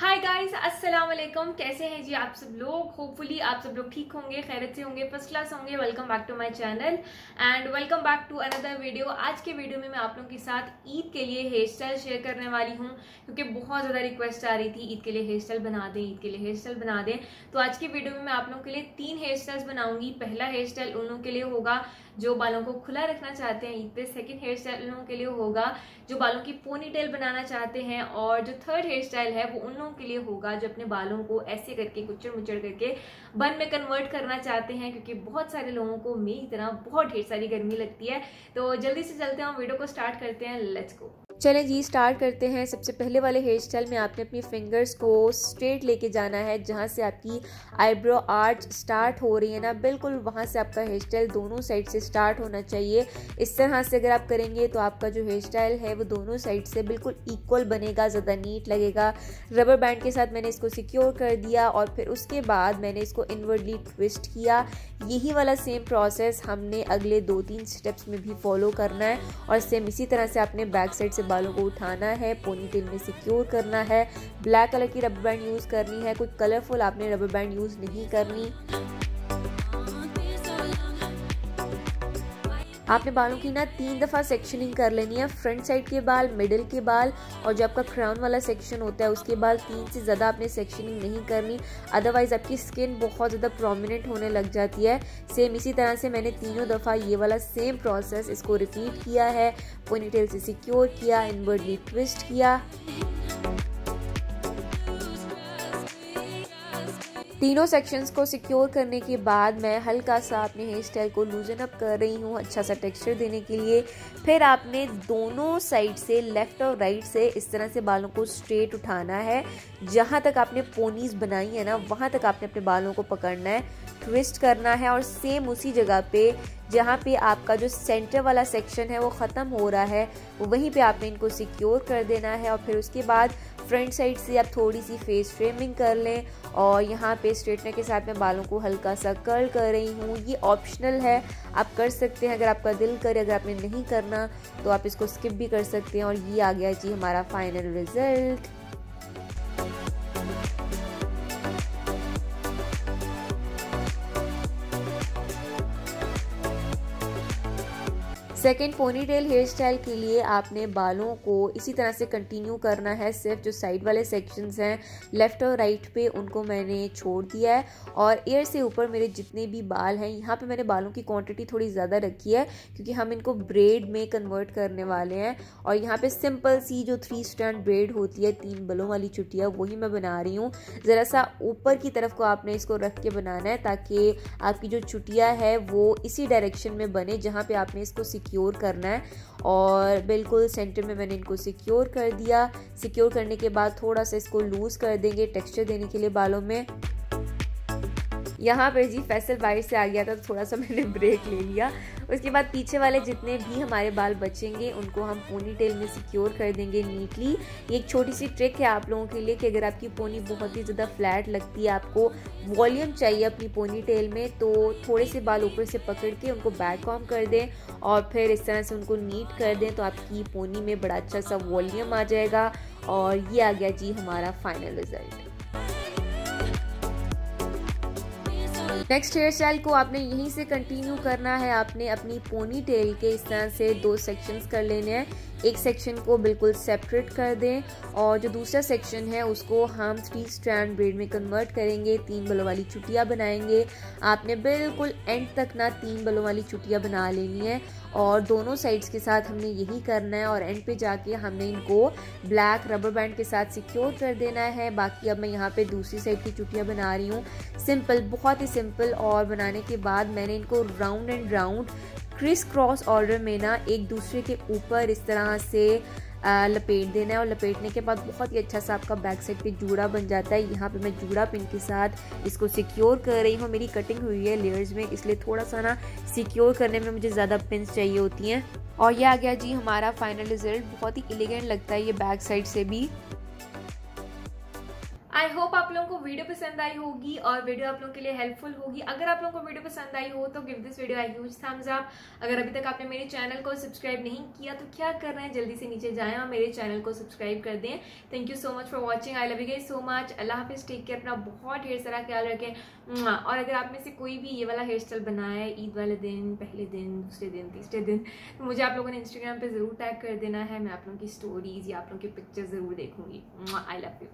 Hi guys अस्सलाम वालेकुम कैसे हैं जी आप सब लोग? होपफुली आप सब लोग ठीक होंगे खैरत से होंगे फ़र्स्ट क्लास होंगे. Welcome back to my channel and welcome back to another video आज के वीडियो में मैं आप लोगों के साथ ईद के लिए हेयर स्टाइल शेयर करने वाली हूँ, क्योंकि बहुत ज़्यादा रिक्वेस्ट आ रही थी ईद के लिए हेयर स्टाइल बना दें, ईद के लिए हेयर स्टाइल बना दें. तो आज के वीडियो में मैं आप लोगों के लिए तीन हेयर स्टाइल्स बनाऊँगी. पहला हेयर स्टाइल उन लोगों के लिए होगा जो बालों को खुला रखना चाहते हैं. ईद पे सेकेंड हेयर स्टाइल उन लोगों के लिए होगा जो बालों की पोनी बनाना चाहते हैं. और जो थर्ड हेयर स्टाइल है वो उन लोगों के लिए होगा जो अपने बालों को ऐसे करके कुचड़ मुचड़ करके बन में कन्वर्ट करना चाहते हैं, क्योंकि बहुत सारे लोगों को मेरी तरह बहुत ढेर सारी गर्मी लगती है। तो जल्दी से चलते हैं वीडियो को स्टार्ट करते हैं लेट्स गो चलें जी स्टार्ट करते हैं। सबसे पहले वाले हेयर स्टाइल में आपने अपनी फिंगर्स को स्ट्रेट लेके जाना है, जहाँ से आपकी आईब्रो आर्च स्टार्ट हो रही है ना। बिल्कुल वहाँ से आपका हेयर स्टाइल दोनों साइड से स्टार्ट होना चाहिए। इस तरह से अगर आप करेंगे तो आपका जो हेयर स्टाइल है, वो दोनों साइड से बिल्कुल इक्वल बनेगा, ज़्यादा नीट लगेगा। रबर बैंड के साथ मैंने इसको सिक्योर कर दिया और फिर उसके बाद मैंने इसको इनवर्डली ट्विस्ट किया। यही वाला सेम प्रोसेस हमने अगले दो तीन स्टेप्स में भी फॉलो करना है और सेम इसी तरह से आपने बैक साइड से बालों को उठाना है पोनी टेल में सिक्योर करना है। ब्लैक कलर की रबर बैंड यूज़ करनी है कोई कलरफुल आपने रबर बैंड यूज़ नहीं करनी। आपने बालों की ना तीन दफ़ा सेक्शनिंग कर लेनी है फ्रंट साइड के बाल मिडिल के बाल, और जो आपका क्राउन वाला सेक्शन होता है, उसके बाल तीन से ज़्यादा आपने सेक्शनिंग नहीं करनी अदरवाइज़ आपकी स्किन बहुत ज़्यादा प्रोमिनेंट होने लग जाती है। सेम इसी तरह से मैंने तीनों दफ़ा ये वाला सेम प्रोसेस इसको रिपीट किया है पोनीटेल से सिक्योर किया इनवर्डली ट्विस्ट किया। तीनों सेक्शंस को सिक्योर करने के बाद मैं हल्का सा अपने हेयर स्टाइल को लूजन अप कर रही हूँ अच्छा सा टेक्सचर देने के लिए। फिर आपने दोनों साइड से लेफ़्ट और राइट से इस तरह से बालों को स्ट्रेट उठाना है। जहाँ तक आपने पोनीज बनाई है ना, वहाँ तक आपने अपने बालों को पकड़ना है ट्विस्ट करना है और सेम उसी जगह पे जहाँ पे आपका जो सेंटर वाला सेक्शन है, वो ख़त्म हो रहा है, वहीं पे आपने इनको सिक्योर कर देना है और फिर उसके बाद फ्रंट साइड से आप थोड़ी सी फेस फ्रेमिंग कर लें और यहाँ पे स्ट्रेटनर के साथ मैं बालों को हल्का सा कर्ल कर रही हूँ। ये ऑप्शनल है। आप कर सकते हैं। अगर आपका दिल करे, अगर आपने नहीं करना तो आप इसको स्किप भी कर सकते हैं और ये आ गया जी हमारा final result second ponytail hair style के लिए आपने बालों को इसी तरह से कंटिन्यू करना है। सिर्फ़ जो साइड वाले सेक्शंस हैं लेफ़्ट और राइट पे उनको मैंने छोड़ दिया है। और एयर से ऊपर मेरे जितने भी बाल हैं, यहाँ पे मैंने बालों की क्वांटिटी थोड़ी ज़्यादा रखी है, क्योंकि हम इनको ब्रेड में कन्वर्ट करने वाले हैं। और यहाँ पे सिंपल सी जो थ्री स्टैंड ब्रेड होती है, तीन बलों वाली चुटिया, वही मैं बना रही हूँ। ज़रा सा ऊपर की तरफ़ को आपने इसको रख के बनाना है, ताकि आपकी जो चुटिया है, वो इसी डायरेक्शन में बने, जहाँ पर आपने इसको सिक्योर करना है। और बिल्कुल सेंटर में मैंने इनको सिक्योर कर दिया। सिक्योर करने के बाद थोड़ा सा इसको लूज़ कर देंगे टेक्सचर देने के लिए बालों में। यहाँ पर जी फैसल बाहर से आ गया था तो थोड़ा सा मैंने ब्रेक ले लिया। उसके बाद पीछे वाले जितने भी हमारे बाल बचेंगे, उनको हम पोनी टेल में सिक्योर कर देंगे नीटली ये एक छोटी सी ट्रिक है आप लोगों के लिए कि अगर आपकी पोनी बहुत ही ज़्यादा फ्लैट लगती है, आपको वॉल्यूम चाहिए अपनी पोनी टेल में तो थोड़े से बाल ऊपर से पकड़ के उनको बैक कॉम कर दें और फिर इस तरह से उनको नीट कर दें तो आपकी पोनी में बड़ा अच्छा सा वॉल्यूम आ जाएगा। और ये आ गया जी हमारा final result next hair style को आपने यहीं से कंटिन्यू करना है। आपने अपनी पोनी टेल के इस तरह से दो सेक्शंस कर लेने हैं। एक सेक्शन को बिल्कुल सेपरेट कर दें और जो दूसरा सेक्शन है, उसको हम थ्री स्ट्रैंड ब्रेड में कन्वर्ट करेंगे, तीन बलों वाली चुटियाँ बनाएँगे। आपने बिल्कुल एंड तक ना तीन बलों वाली चुटियाँ बना लेनी है और दोनों साइड्स के साथ हमने यही करना है और एंड पे जाके हमने इनको ब्लैक रबर बैंड के साथ सिक्योर कर देना है। बाकी अब मैं यहाँ पे दूसरी साइड की चुटियाँ बना रही हूँ। सिंपल बहुत ही सिंपल और बनाने के बाद मैंने इनको round and round criss cross order में ना एक दूसरे के ऊपर इस तरह से लपेट देना है और लपेटने के बाद बहुत ही अच्छा सा आपका बैक साइड पे जूड़ा बन जाता है। यहाँ पे मैं जूड़ा पिन के साथ इसको सिक्योर कर रही हूँ। मेरी कटिंग हुई है लेयर्स में, इसलिए थोड़ा सा ना सिक्योर करने में मुझे ज़्यादा पिंस चाहिए होती हैं। और ये आ गया जी हमारा फाइनल रिज़ल्ट बहुत ही एलिगेंट लगता है ये बैक साइड से भी। आई होप आप लोगों को वीडियो पसंद आई होगी और वीडियो आप लोगों के लिए हेल्पफुल होगी। अगर आप लोगों को वीडियो पसंद आई हो तो give this video a huge thumbs up अगर अभी तक आपने मेरे चैनल को सब्सक्राइब नहीं किया तो क्या कर रहे हैं? जल्दी से नीचे जाएँ और मेरे चैनल को सब्सक्राइब कर दें। Thank you so much for watching I love you guys so much अल्लाह हाफिज टेक केयर अपना बहुत ढेर सारा ख्याल रखें। और अगर आप में से कोई भी ये वाला हेयर स्टाइल बनाया है, ईद वाले दिन, पहले दिन, दूसरे दिन, तीसरे दिन तो मुझे आप लोगों ने इंस्टाग्राम पर ज़रूर टैग कर देना है। मैं आप लोगों की स्टोरीज़ या आप लोगों की पिक्चर ज़रूर देखूँगी। आई लव यू